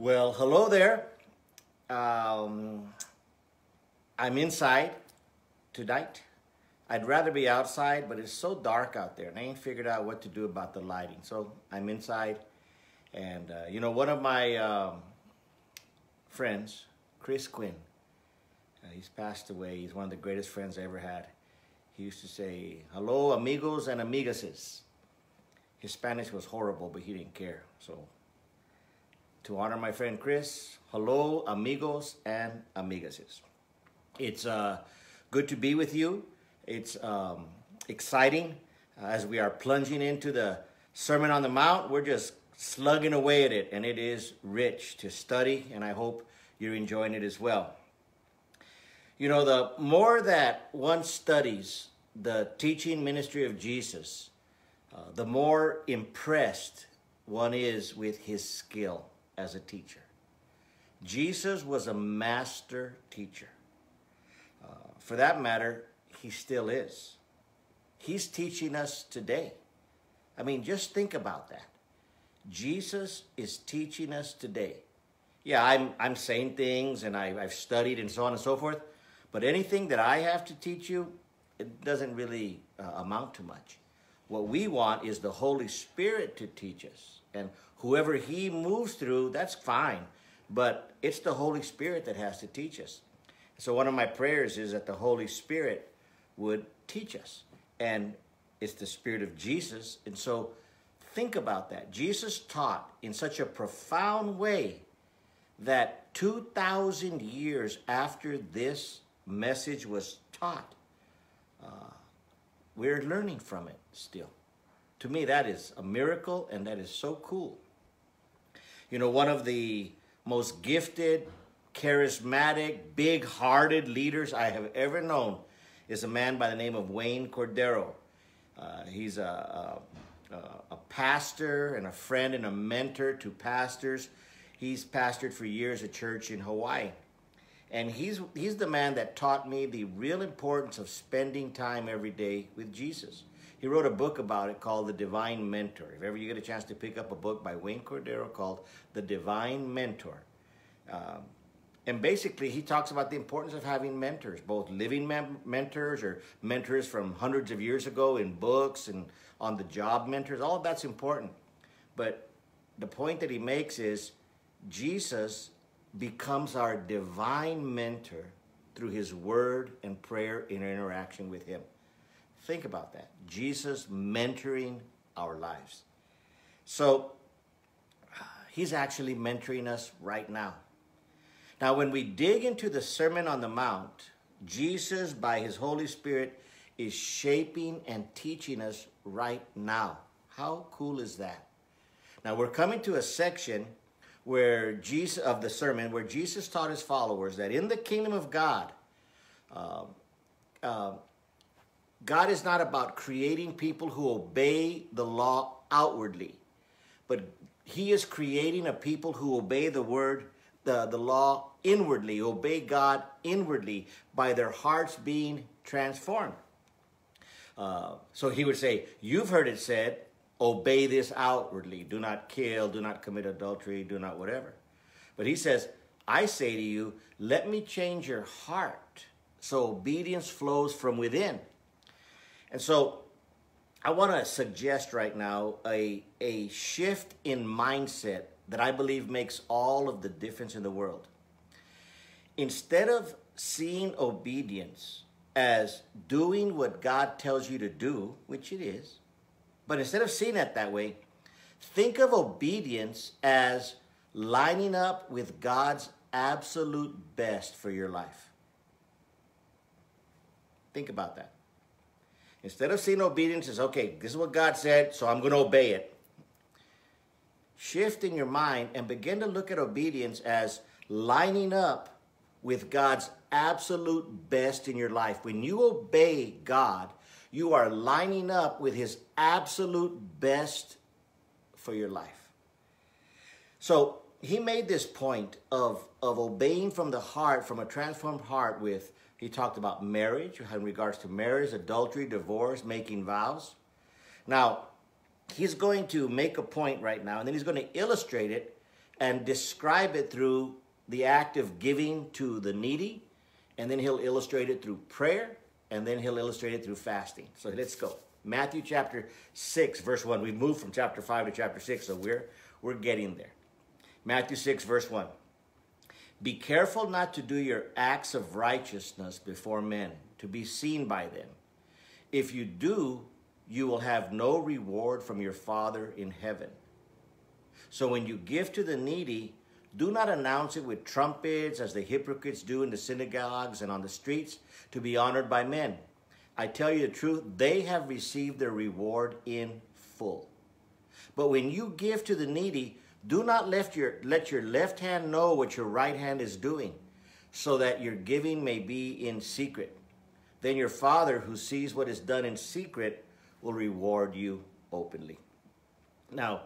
Well, hello there. Um, I'm inside tonight. I'd rather be outside, but it's so dark out there, and I ain't figured out what to do about the lighting. So I'm inside, and uh, you know, one of my um, friends, Chris Quinn, uh, he's passed away. He's one of the greatest friends I ever had. He used to say, "Hello, amigos and amigases." His Spanish was horrible, but he didn't care. So, to honor my friend Chris, hello, amigos and amigases. It's uh, good to be with you. It's um, exciting uh, as we are plunging into the Sermon on the Mount. We're just slugging away at it, and it is rich to study, and I hope you're enjoying it as well. You know, the more that one studies the teaching ministry of Jesus, uh, the more impressed one is with his skill as a teacher. Jesus was a master teacher. Uh, for that matter, he still is. He's teaching us today. I mean, just think about that. Jesus is teaching us today. Yeah, I'm, I'm saying things and I, I've studied and so on and so forth, but anything that I have to teach you, it doesn't really uh, amount to much. What we want is the Holy Spirit to teach us. And whoever He moves through, that's fine. But it's the Holy Spirit that has to teach us. So one of my prayers is that the Holy Spirit would teach us. And it's the Spirit of Jesus. And so think about that. Jesus taught in such a profound way that 2,000 years after this message was taught, uh, we're learning from it still. To me, that is a miracle and that is so cool. You know, one of the most gifted, charismatic, big hearted leaders I have ever known is a man by the name of Wayne Cordeiro. Uh, he's a, a, a, pastor and a friend and a mentor to pastors. He's pastored for years a church in Hawaii. And he's, he's the man that taught me the real importance of spending time every day with Jesus. He wrote a book about it called The Divine Mentor. If ever you get a chance to pick up a book by Wayne Cordeiro called The Divine Mentor, um, and basically, he talks about the importance of having mentors, both living mentors or mentors from hundreds of years ago in books and on the job mentors. All of that's important. But the point that he makes is Jesus becomes our divine mentor through his word and prayer in interaction with him. Think about that. Jesus mentoring our lives. So he's actually mentoring us right now. Now, when we dig into the Sermon on the Mount, Jesus, by his Holy Spirit, is shaping and teaching us right now. How cool is that? Now, we're coming to a section where Jesus, of the sermon, where Jesus taught his followers that in the kingdom of God, uh, uh, God is not about creating people who obey the law outwardly, but he is creating a people who obey the word the, the law inwardly, obey God inwardly by their hearts being transformed. Uh, so he would say, You've heard it said, obey this outwardly. Do not kill, do not commit adultery, do not whatever. But he says, I say to you, let me change your heart so obedience flows from within. And so I want to suggest right now a, a shift in mindset that I believe makes all of the difference in the world. Instead of seeing obedience as doing what God tells you to do, which it is, but instead of seeing it that way, think of obedience as lining up with God's absolute best for your life. Think about that. Instead of seeing obedience as, okay, this is what God said, so I'm going to obey it shift in your mind and begin to look at obedience as lining up with God's absolute best in your life. When you obey God, you are lining up with His absolute best for your life. So he made this point of, of obeying from the heart, from a transformed heart, with he talked about marriage in regards to marriage, adultery, divorce, making vows. Now, he's going to make a point right now, and then he's going to illustrate it and describe it through the act of giving to the needy, and then he'll illustrate it through prayer, and then he'll illustrate it through fasting. So let's go. Matthew chapter 6, verse 1. We moved from chapter 5 to chapter 6, so we're, we're getting there. Matthew 6, verse 1. Be careful not to do your acts of righteousness before men, to be seen by them. If you do, you will have no reward from your Father in heaven. So when you give to the needy, do not announce it with trumpets as the hypocrites do in the synagogues and on the streets to be honored by men. I tell you the truth, they have received their reward in full. But when you give to the needy, do not let your, let your left hand know what your right hand is doing, so that your giving may be in secret. Then your Father, who sees what is done in secret, will reward you openly. Now,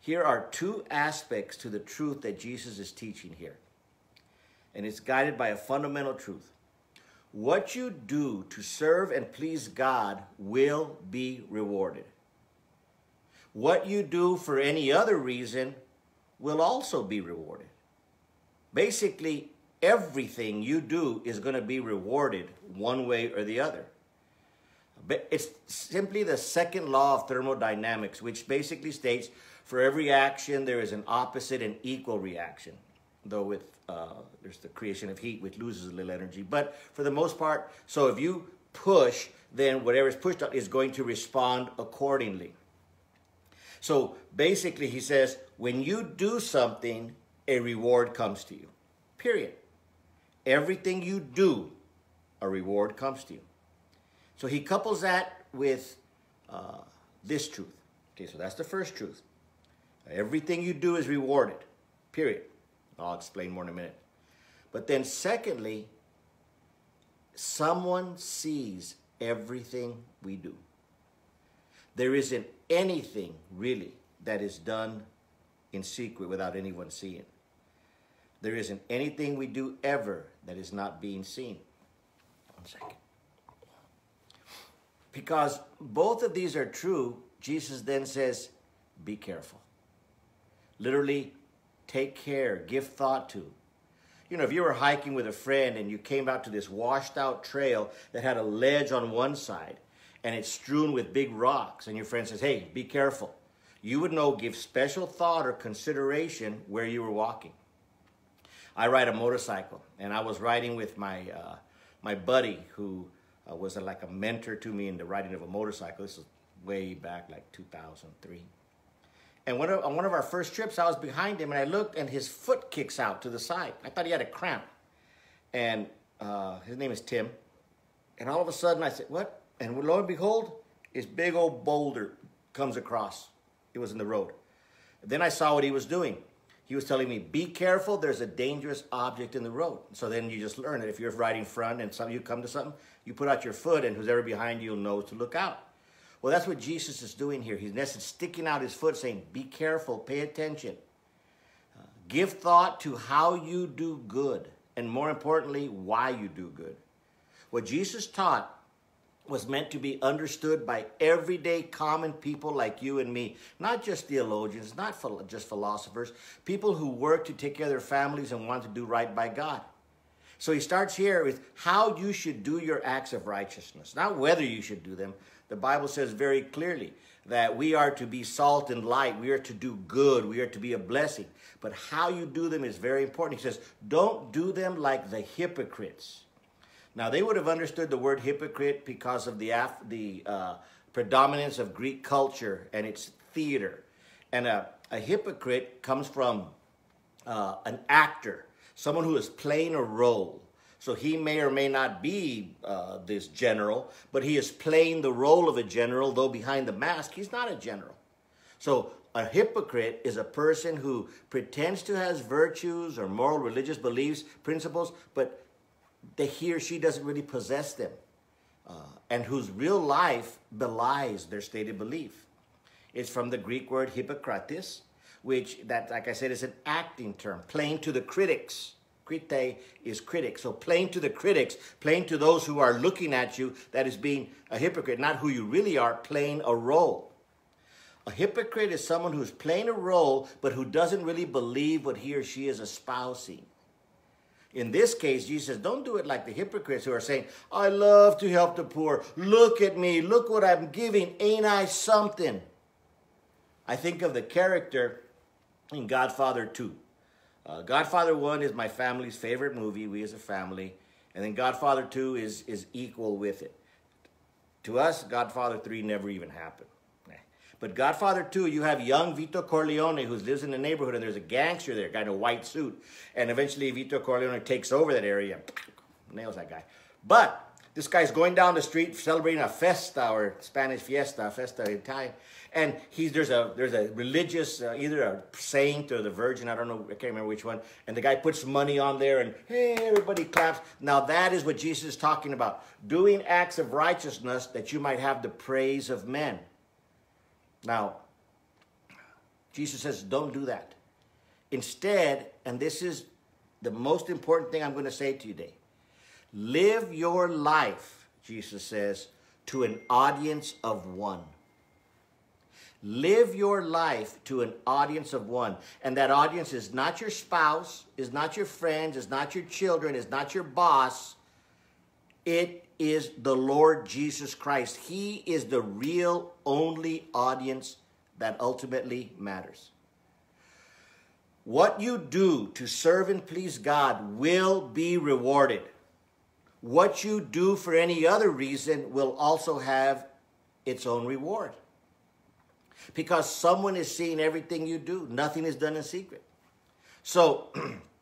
here are two aspects to the truth that Jesus is teaching here. And it's guided by a fundamental truth. What you do to serve and please God will be rewarded. What you do for any other reason will also be rewarded. Basically, everything you do is going to be rewarded one way or the other. But it's simply the second law of thermodynamics, which basically states for every action, there is an opposite and equal reaction. Though with uh, there's the creation of heat, which loses a little energy. But for the most part, so if you push, then whatever is pushed up is going to respond accordingly. So basically, he says, when you do something, a reward comes to you. Period. Everything you do, a reward comes to you. So he couples that with uh, this truth. Okay, so that's the first truth. Everything you do is rewarded, period. I'll explain more in a minute. But then, secondly, someone sees everything we do. There isn't anything really that is done in secret without anyone seeing. There isn't anything we do ever that is not being seen. One second. Because both of these are true, Jesus then says, be careful literally take care, give thought to. You know, if you were hiking with a friend and you came out to this washed out trail that had a ledge on one side and it's strewn with big rocks, and your friend says, Hey, be careful, you would know, give special thought or consideration where you were walking. I ride a motorcycle, and I was riding with my, uh, my buddy who uh, was a, like a mentor to me in the riding of a motorcycle. This is way back, like 2003. And one of, on one of our first trips, I was behind him and I looked and his foot kicks out to the side. I thought he had a cramp. And uh, his name is Tim. And all of a sudden I said, what? And lo and behold, his big old boulder comes across. It was in the road. Then I saw what he was doing. He was telling me, be careful, there's a dangerous object in the road. So then you just learn that if you're riding front and some you come to something, you put out your foot and who's ever behind you knows to look out. Well, that's what Jesus is doing here. He's in essence sticking out his foot saying, be careful, pay attention. Uh, give thought to how you do good, and more importantly, why you do good. What Jesus taught was meant to be understood by everyday common people like you and me, not just theologians, not just philosophers, people who work to take care of their families and want to do right by God. So he starts here with how you should do your acts of righteousness, not whether you should do them, the Bible says very clearly that we are to be salt and light. We are to do good. We are to be a blessing. But how you do them is very important. He says, don't do them like the hypocrites. Now, they would have understood the word hypocrite because of the, the uh, predominance of Greek culture and its theater. And a, a hypocrite comes from uh, an actor, someone who is playing a role. So he may or may not be uh, this general, but he is playing the role of a general, though behind the mask, he's not a general. So a hypocrite is a person who pretends to has virtues or moral religious beliefs, principles, but the, he or she doesn't really possess them, uh, and whose real life belies their stated belief. It's from the Greek word hypocrites, which that, like I said, is an acting term, playing to the critics Crite is critic. So plain to the critics, plain to those who are looking at you, that is being a hypocrite, not who you really are, playing a role. A hypocrite is someone who's playing a role but who doesn't really believe what he or she is espousing. In this case, Jesus says, don't do it like the hypocrites who are saying, I love to help the poor. Look at me. Look what I'm giving. Ain't I something? I think of the character in Godfather 2. Uh, Godfather 1 is my family's favorite movie, we as a family. And then Godfather 2 is, is equal with it. To us, Godfather 3 never even happened. But Godfather 2, you have young Vito Corleone who lives in the neighborhood and there's a gangster there, guy in a white suit. And eventually Vito Corleone takes over that area nails that guy. But this guy's going down the street celebrating a festa or Spanish fiesta, festa Thai. And he's, there's a, there's a religious, uh, either a saint or the virgin, I don't know, I can't remember which one. And the guy puts money on there and hey, everybody claps. Now that is what Jesus is talking about. Doing acts of righteousness that you might have the praise of men. Now, Jesus says, don't do that. Instead, and this is the most important thing I'm going to say to you today live your life, Jesus says, to an audience of one. Live your life to an audience of one. And that audience is not your spouse, is not your friends, is not your children, is not your boss. It is the Lord Jesus Christ. He is the real only audience that ultimately matters. What you do to serve and please God will be rewarded. What you do for any other reason will also have its own reward. Because someone is seeing everything you do, nothing is done in secret. So,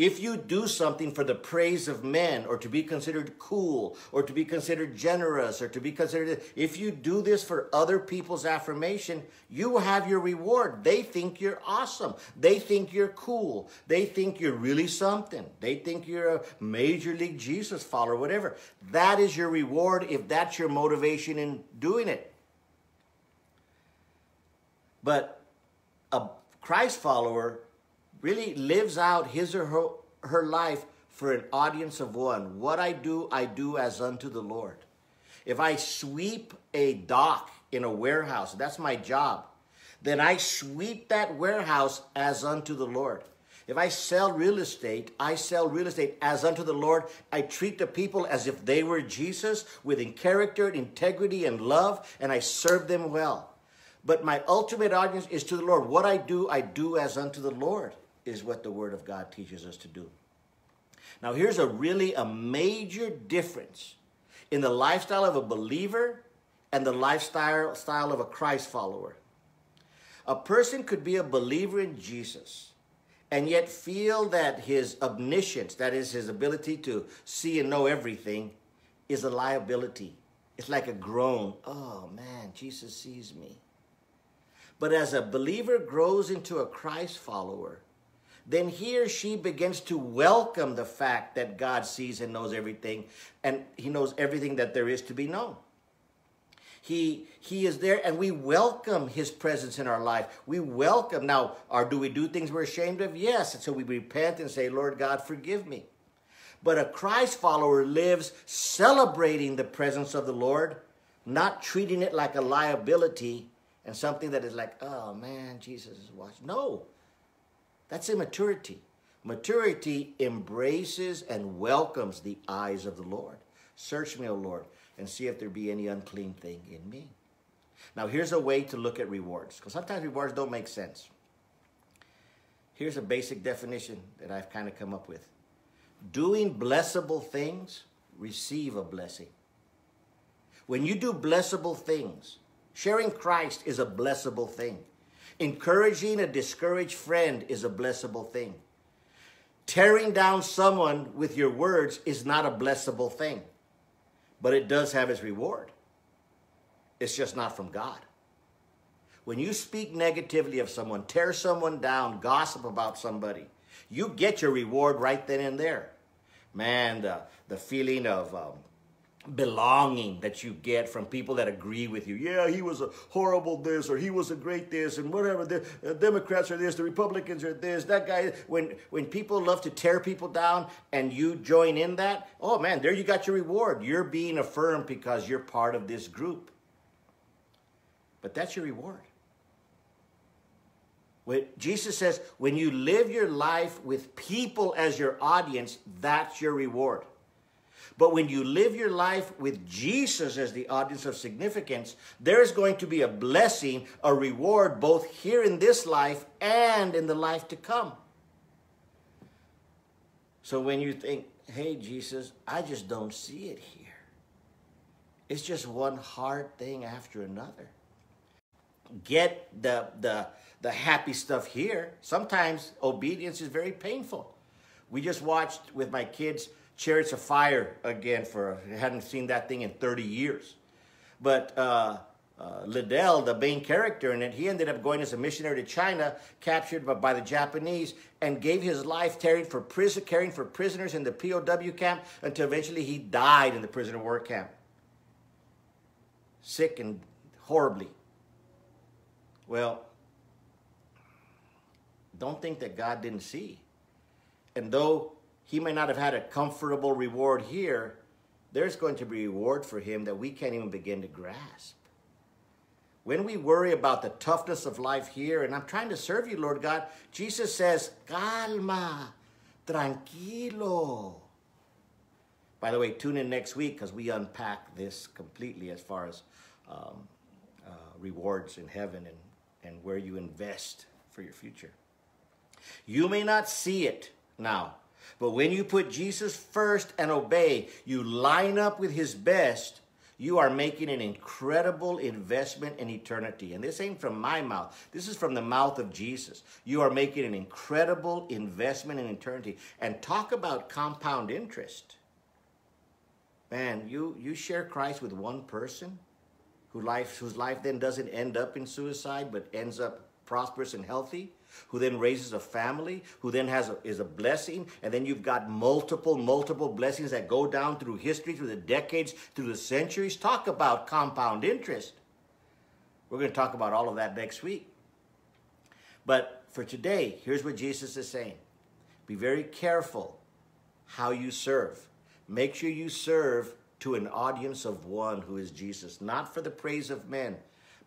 If you do something for the praise of men or to be considered cool or to be considered generous or to be considered, if you do this for other people's affirmation, you have your reward. They think you're awesome. They think you're cool. They think you're really something. They think you're a major league Jesus follower, whatever. That is your reward if that's your motivation in doing it. But a Christ follower really lives out his or her, her life for an audience of one. What I do, I do as unto the Lord. If I sweep a dock in a warehouse, that's my job, then I sweep that warehouse as unto the Lord. If I sell real estate, I sell real estate as unto the Lord. I treat the people as if they were Jesus with character, integrity, and love, and I serve them well. But my ultimate audience is to the Lord. What I do, I do as unto the Lord is what the Word of God teaches us to do. Now, here's a really a major difference in the lifestyle of a believer and the lifestyle style of a Christ follower. A person could be a believer in Jesus and yet feel that his omniscience, that is his ability to see and know everything, is a liability. It's like a groan. Oh man, Jesus sees me. But as a believer grows into a Christ follower, then he or she begins to welcome the fact that God sees and knows everything, and he knows everything that there is to be known. He, he is there and we welcome his presence in our life. We welcome. Now, or do we do things we're ashamed of? Yes. And so we repent and say, Lord God, forgive me. But a Christ follower lives celebrating the presence of the Lord, not treating it like a liability and something that is like, oh man, Jesus is watching. No, that's immaturity. Maturity embraces and welcomes the eyes of the Lord. Search me, O Lord, and see if there be any unclean thing in me. Now, here's a way to look at rewards, because sometimes rewards don't make sense. Here's a basic definition that I've kind of come up with doing blessable things, receive a blessing. When you do blessable things, sharing Christ is a blessable thing. Encouraging a discouraged friend is a blessable thing. Tearing down someone with your words is not a blessable thing, but it does have its reward. It's just not from God. When you speak negatively of someone, tear someone down, gossip about somebody, you get your reward right then and there. Man, the, the feeling of um, belonging that you get from people that agree with you. Yeah, he was a horrible this or he was a great this and whatever. The Democrats are this, the Republicans are this. That guy. When when people love to tear people down and you join in that, oh man, there you got your reward. You're being affirmed because you're part of this group. But that's your reward. When Jesus says, when you live your life with people as your audience, that's your reward. But when you live your life with Jesus as the audience of significance, there's going to be a blessing, a reward, both here in this life and in the life to come. So when you think, hey, Jesus, I just don't see it here, it's just one hard thing after another. Get the, the, the happy stuff here. Sometimes obedience is very painful. We just watched with my kids Chariots of Fire again for, I hadn't seen that thing in 30 years. But uh, uh, Liddell, the main character in it, he ended up going as a missionary to China, captured by, by the Japanese, and gave his life caring for, prison, caring for prisoners in the POW camp until eventually he died in the prisoner of war camp. Sick and horribly. Well, don't think that God didn't see. And though he may not have had a comfortable reward here, there's going to be reward for him that we can't even begin to grasp. When we worry about the toughness of life here, and I'm trying to serve you, Lord God, Jesus says, calma, tranquilo. By the way, tune in next week because we unpack this completely as far as um, uh, rewards in heaven and, and where you invest for your future. You may not see it now, but when you put Jesus first and obey, you line up with his best, you are making an incredible investment in eternity. And this ain't from my mouth. This is from the mouth of Jesus. You are making an incredible investment in eternity. And talk about compound interest. Man, you, you share Christ with one person who life, whose life then doesn't end up in suicide but ends up prosperous and healthy who then raises a family, who then has a, is a blessing, and then you've got multiple, multiple blessings that go down through history, through the decades, through the centuries. Talk about compound interest. We're going to talk about all of that next week. But for today, here's what Jesus is saying. Be very careful how you serve. Make sure you serve to an audience of one who is Jesus, not for the praise of men,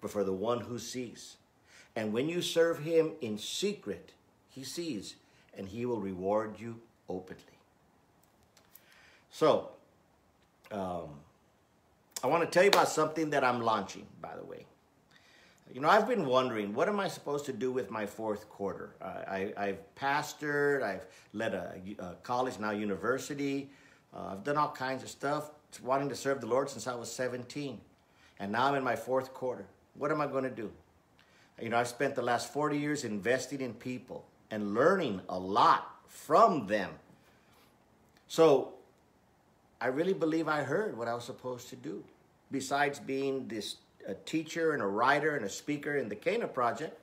but for the one who sees. And when you serve him in secret, he sees and he will reward you openly. So, um, I want to tell you about something that I'm launching, by the way. You know, I've been wondering, what am I supposed to do with my fourth quarter? I, have pastored, I've led a, a college, now university. Uh, I've done all kinds of stuff, wanting to serve the Lord since I was 17. And now I'm in my fourth quarter. What am I going to do? You know, I've spent the last 40 years investing in people and learning a lot from them. So I really believe I heard what I was supposed to do. Besides being this a teacher and a writer and a speaker in the Cana Project,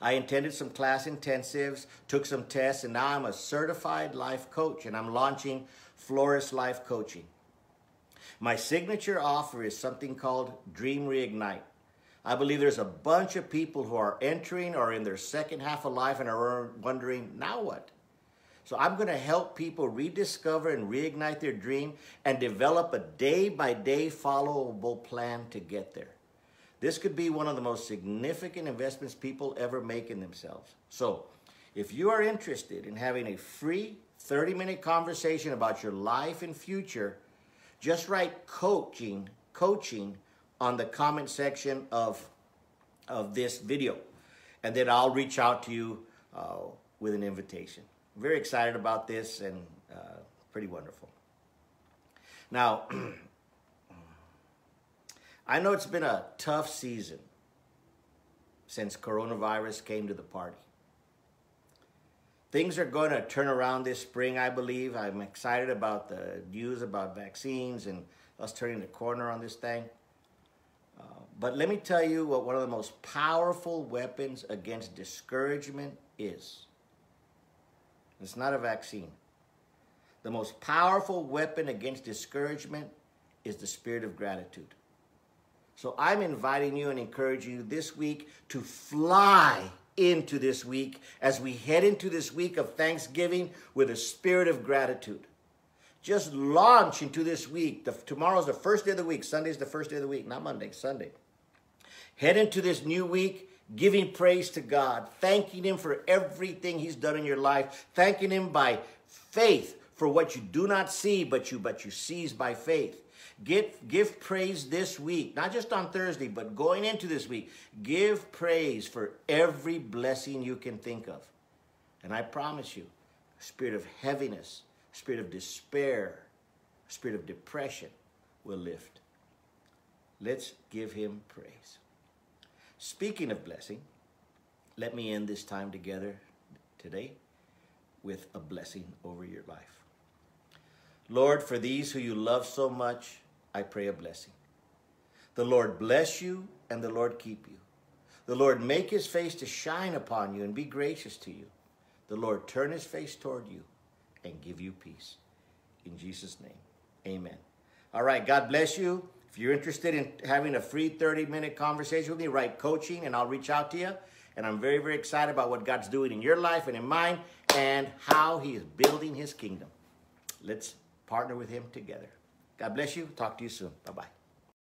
I attended some class intensives, took some tests, and now I'm a certified life coach and I'm launching Flores Life Coaching. My signature offer is something called Dream Reignite. I believe there's a bunch of people who are entering or in their second half of life and are wondering, now what? So I'm going to help people rediscover and reignite their dream and develop a day by day followable plan to get there. This could be one of the most significant investments people ever make in themselves. So if you are interested in having a free 30 minute conversation about your life and future, just write coaching, coaching on the comment section of, of this video. And then I'll reach out to you uh, with an invitation. Very excited about this and uh, pretty wonderful. Now, I know it's been a tough season since coronavirus came to the party. Things are going to turn around this spring, I believe. I'm excited about the news about vaccines and us turning the corner on this thing. But let me tell you what one of the most powerful weapons against discouragement is. It's not a vaccine. The most powerful weapon against discouragement is the spirit of gratitude. So I'm inviting you and encouraging you this week to fly into this week as we head into this week of Thanksgiving with a spirit of gratitude just launch into this week. The, tomorrow's the first day of the week. Sunday's the first day of the week, not Monday, Sunday. Head into this new week giving praise to God, thanking Him for everything He's done in your life, thanking Him by faith for what you do not see, but you but you seize by faith. Give, give praise this week, not just on Thursday, but going into this week. Give praise for every blessing you can think of. And I promise you, spirit of heaviness, spirit of despair, spirit of depression will lift. Let's give him praise. Speaking of blessing, let me end this time together today with a blessing over your life. Lord, for these who you love so much, I pray a blessing. The Lord bless you and the Lord keep you. The Lord make his face to shine upon you and be gracious to you. The Lord turn his face toward you and give you peace. In Jesus' name, amen. All right, God bless you. If you're interested in having a free 30 minute conversation with me, write coaching and I'll reach out to you. And I'm very, very excited about what God's doing in your life and in mine and how he is building his kingdom. Let's partner with him together. God bless you. Talk to you soon. Bye bye.